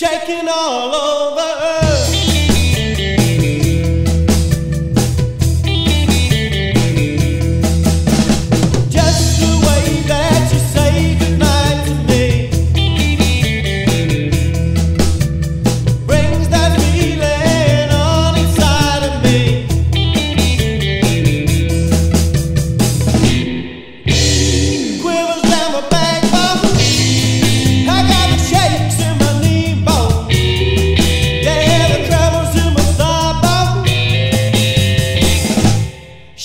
Shaking all over.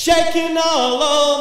shaking all over.